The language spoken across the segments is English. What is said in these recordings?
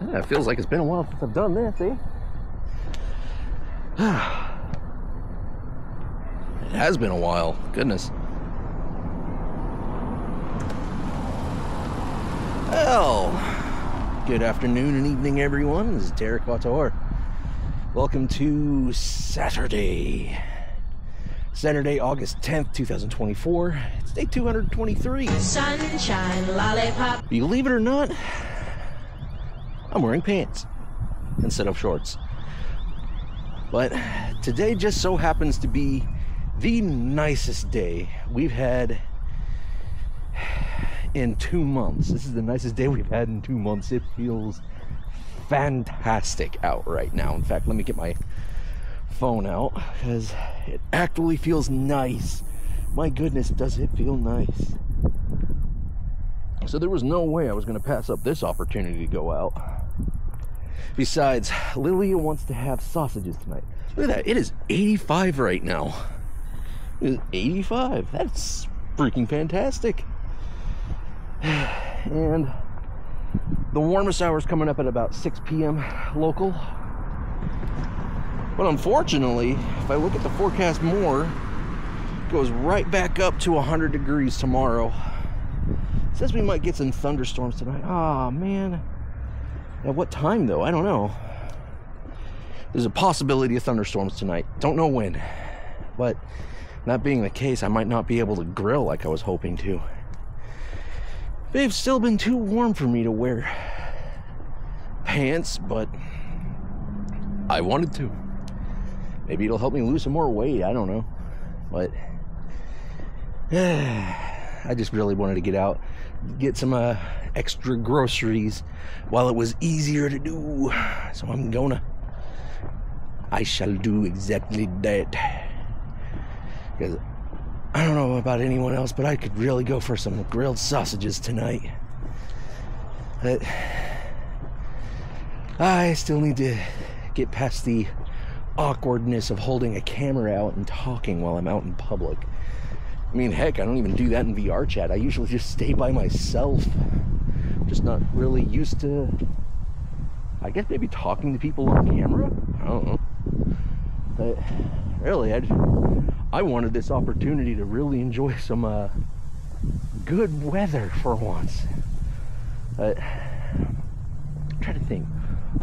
Yeah, it feels like it's been a while since I've done this, eh? it has been a while. Goodness. Well, good afternoon and evening, everyone. This is Terra Quattuor. Welcome to Saturday. Saturday, August 10th, 2024. It's day 223. Sunshine lollipop. Believe it or not, I'm wearing pants instead of shorts. But today just so happens to be the nicest day we've had in two months. This is the nicest day we've had in two months. It feels fantastic out right now. In fact, let me get my phone out because it actually feels nice. My goodness, does it feel nice? So there was no way I was going to pass up this opportunity to go out. Besides, Lilia wants to have sausages tonight. Look at that. It is 85 right now. It is 85. That's freaking fantastic. And the warmest hour is coming up at about 6 p.m. local. But unfortunately, if I look at the forecast more, it goes right back up to 100 degrees tomorrow. Says we might get some thunderstorms tonight. Oh, man. At what time, though? I don't know. There's a possibility of thunderstorms tonight. Don't know when. But that being the case, I might not be able to grill like I was hoping to. They've still been too warm for me to wear pants, but I wanted to. Maybe it'll help me lose some more weight. I don't know. But I just really wanted to get out, get some uh, extra groceries while it was easier to do. So I'm gonna. I shall do exactly that. Because I don't know about anyone else, but I could really go for some grilled sausages tonight. But I still need to get past the awkwardness of holding a camera out and talking while I'm out in public. I mean, heck, I don't even do that in VR chat. I usually just stay by myself. Just not really used to, I guess maybe talking to people on camera? I don't know. But really, I, just, I wanted this opportunity to really enjoy some uh, good weather for once. But I'm trying to think,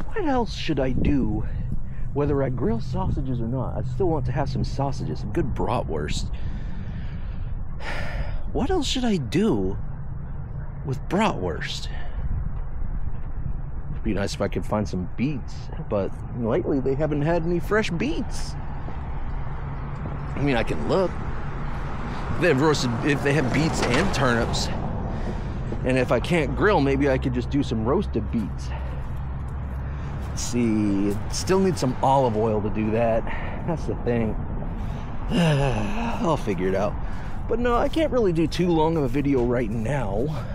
what else should I do whether I grill sausages or not, I still want to have some sausages, some good bratwurst. What else should I do with bratwurst? It'd be nice if I could find some beets, but lately they haven't had any fresh beets. I mean, I can look. If they have roasted, if they have beets and turnips, and if I can't grill, maybe I could just do some roasted beets. Let's see, still need some olive oil to do that. That's the thing. I'll figure it out. But no, I can't really do too long of a video right now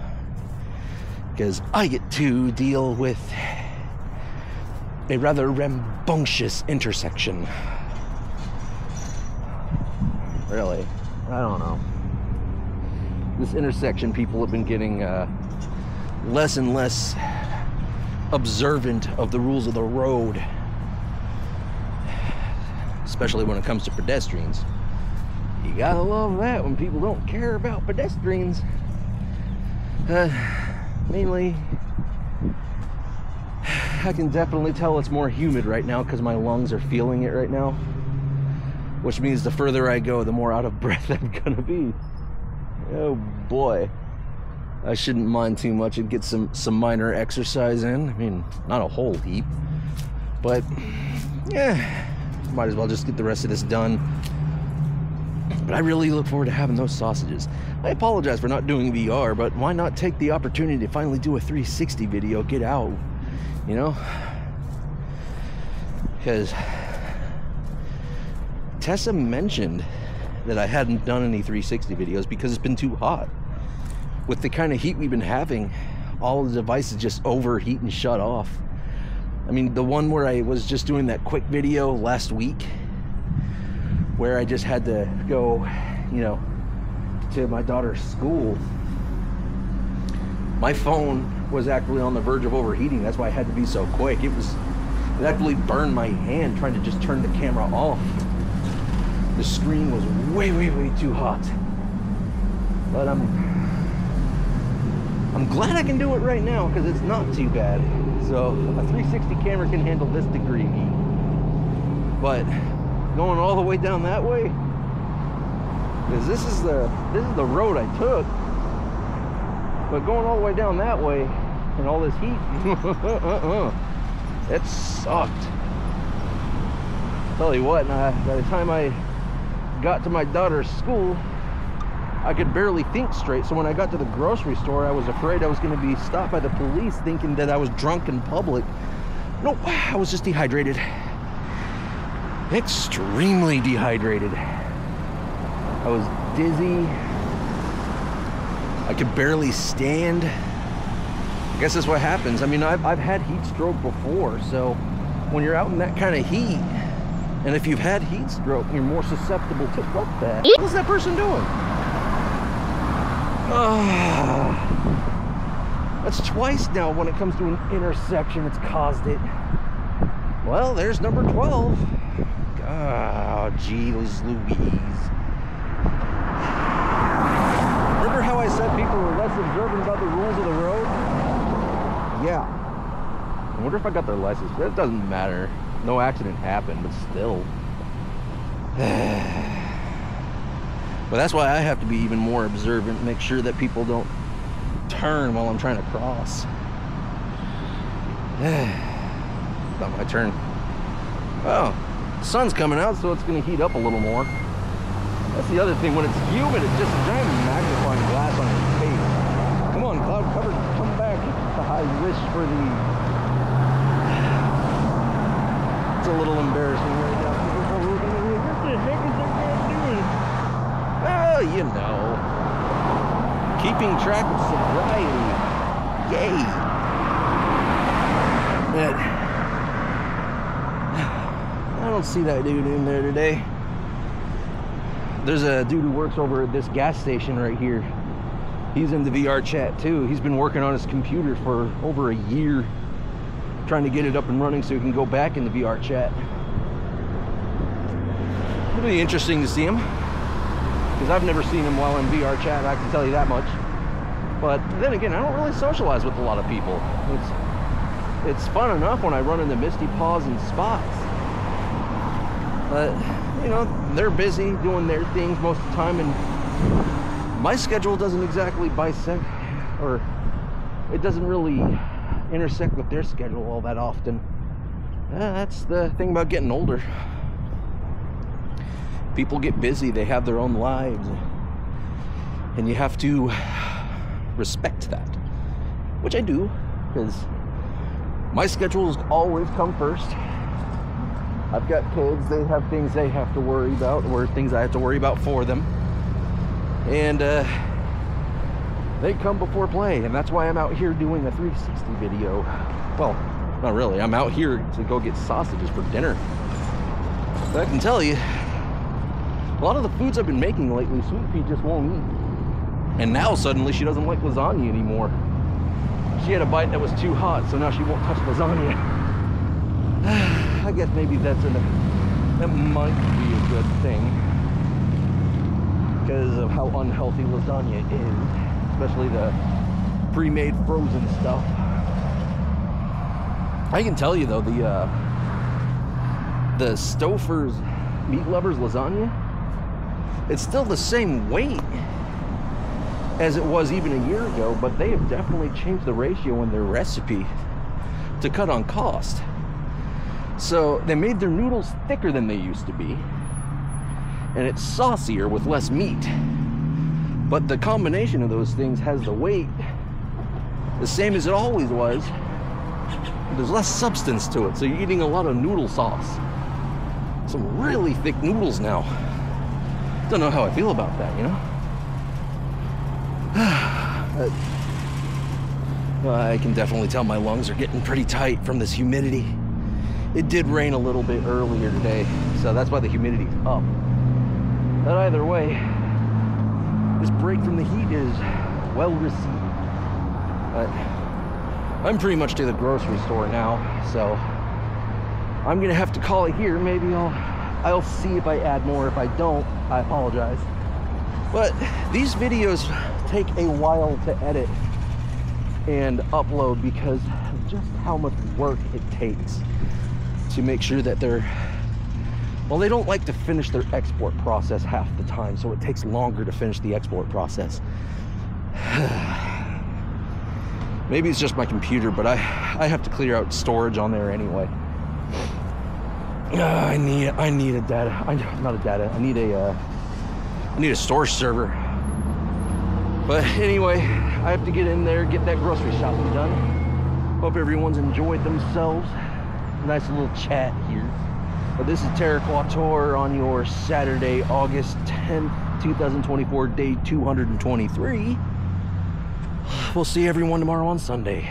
because I get to deal with a rather rambunctious intersection. Really, I don't know. This intersection, people have been getting uh, less and less observant of the rules of the road, especially when it comes to pedestrians. You gotta love that when people don't care about pedestrians. Uh, mainly, I can definitely tell it's more humid right now because my lungs are feeling it right now. Which means the further I go, the more out of breath I'm gonna be. Oh boy. I shouldn't mind too much and get some some minor exercise in. I mean, not a whole heap, but yeah, might as well just get the rest of this done. But I really look forward to having those sausages. I apologize for not doing VR, but why not take the opportunity to finally do a 360 video, get out, you know? Because Tessa mentioned that I hadn't done any 360 videos because it's been too hot with the kind of heat we've been having, all the devices just overheat and shut off. I mean, the one where I was just doing that quick video last week, where I just had to go, you know, to my daughter's school. My phone was actually on the verge of overheating. That's why I had to be so quick. It was it actually burned my hand trying to just turn the camera off. The screen was way, way, way too hot. But I'm I'm glad I can do it right now because it's not too bad. So a 360 camera can handle this degree heat. But going all the way down that way, because this is the this is the road I took. But going all the way down that way and all this heat, it sucked. Tell you what, uh, by the time I got to my daughter's school, I could barely think straight. So when I got to the grocery store, I was afraid I was going to be stopped by the police thinking that I was drunk in public. Nope, I was just dehydrated. Extremely dehydrated. I was dizzy. I could barely stand. I guess that's what happens. I mean, I've, I've had heat stroke before, so when you're out in that kind of heat, and if you've had heat stroke, you're more susceptible to what the What's that person doing? Ah, that's twice now when it comes to an intersection it's caused it. Well, there's number 12. Oh, geez Louise. Remember how I said people were less observant about the rules of the road? Yeah. I wonder if I got their license. It doesn't matter. No accident happened, but still. But that's why I have to be even more observant, make sure that people don't turn while I'm trying to cross. Not my turn. Oh, the sun's coming out, so it's gonna heat up a little more. That's the other thing, when it's humid, it's just a giant magnifying glass on your face. Come on, cloud cover, come back. I wish for the... It's a little embarrassing right now. What the heck is that guy doing? Well, you know. Keeping track of sobriety. Yay. But don't see that dude in there today. There's a dude who works over at this gas station right here. He's in the VR chat too. He's been working on his computer for over a year, trying to get it up and running so he can go back in the VR chat. It'll be interesting to see him because I've never seen him while in VR chat. I can tell you that much. But then again, I don't really socialize with a lot of people. It's it's fun enough when I run into Misty Paws and spots. But you know, they're busy doing their things most of the time, and my schedule doesn't exactly bisect or it doesn't really intersect with their schedule all that often. Uh, that's the thing about getting older. People get busy, they have their own lives, and you have to respect that, which I do, because my schedules always come first. I've got kids, they have things they have to worry about, or things I have to worry about for them. And uh, they come before play, and that's why I'm out here doing a 360 video. Well, not really, I'm out here to go get sausages for dinner. But I can tell you, a lot of the foods I've been making lately, Sweet Pea just won't eat. And now suddenly she doesn't like lasagna anymore. She had a bite that was too hot, so now she won't touch lasagna. I guess maybe that's a that might be a good thing because of how unhealthy lasagna is, especially the pre-made frozen stuff. I can tell you though, the uh, the Stouffer's Meat Lovers lasagna, it's still the same weight as it was even a year ago, but they have definitely changed the ratio in their recipe to cut on cost. So they made their noodles thicker than they used to be, and it's saucier with less meat. But the combination of those things has the weight the same as it always was. There's less substance to it, so you're eating a lot of noodle sauce. Some really thick noodles now. Don't know how I feel about that, you know? I can definitely tell my lungs are getting pretty tight from this humidity. It did rain a little bit earlier today, so that's why the humidity's up. But either way, this break from the heat is well received. But I'm pretty much to the grocery store now, so I'm gonna have to call it here. Maybe I'll I'll see if I add more. If I don't, I apologize. But these videos take a while to edit and upload because of just how much work it takes to make sure that they're well they don't like to finish their export process half the time so it takes longer to finish the export process. Maybe it's just my computer but i i have to clear out storage on there anyway. Uh, i need i need a data i not a data i need a uh, i need a storage server. But anyway i have to get in there get that grocery shopping done. Hope everyone's enjoyed themselves nice little chat here but this is Terra Quattuor on your Saturday, August 10th, 2024, day 223. We'll see everyone tomorrow on Sunday.